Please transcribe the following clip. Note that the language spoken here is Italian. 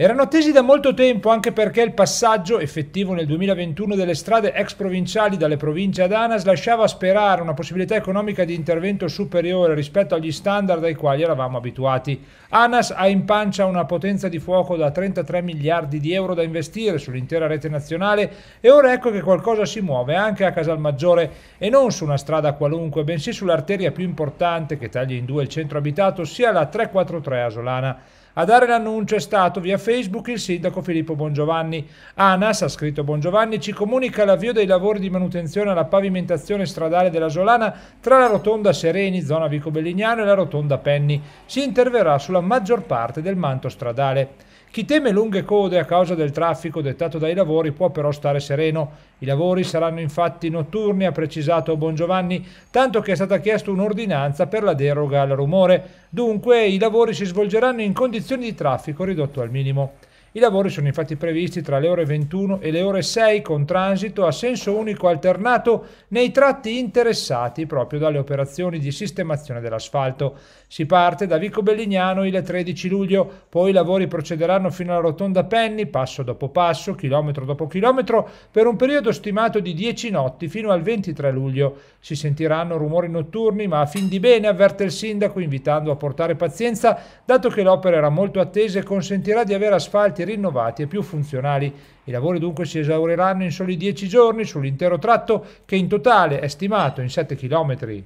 Erano attesi da molto tempo anche perché il passaggio effettivo nel 2021 delle strade ex provinciali dalle province ad ANAS lasciava sperare una possibilità economica di intervento superiore rispetto agli standard ai quali eravamo abituati. ANAS ha in pancia una potenza di fuoco da 33 miliardi di euro da investire sull'intera rete nazionale e ora ecco che qualcosa si muove anche a Casalmaggiore e non su una strada qualunque, bensì sull'arteria più importante che taglia in due il centro abitato, sia la 343 Asolana. A dare l'annuncio è stato via Facebook il sindaco Filippo Bongiovanni. ANAS, ha scritto Bongiovanni, ci comunica l'avvio dei lavori di manutenzione alla pavimentazione stradale della Solana tra la rotonda Sereni, zona Vico Bellignano, e la rotonda Penni. Si interverrà sulla maggior parte del manto stradale. Chi teme lunghe code a causa del traffico dettato dai lavori può però stare sereno. I lavori saranno infatti notturni, ha precisato Bongiovanni, tanto che è stata chiesta un'ordinanza per la deroga al rumore. Dunque i lavori si svolgeranno in condizioni di traffico ridotto al minimo. I lavori sono infatti previsti tra le ore 21 e le ore 6 con transito a senso unico alternato nei tratti interessati proprio dalle operazioni di sistemazione dell'asfalto. Si parte da Vico Bellignano il 13 luglio, poi i lavori procederanno fino alla rotonda Penny, passo dopo passo, chilometro dopo chilometro, per un periodo stimato di 10 notti fino al 23 luglio. Si sentiranno rumori notturni, ma a fin di bene avverte il sindaco invitando a portare pazienza, dato che l'opera era molto attesa e consentirà di avere asfalti rinnovati e più funzionali. I lavori dunque si esauriranno in soli 10 giorni sull'intero tratto che in totale è stimato in 7 chilometri.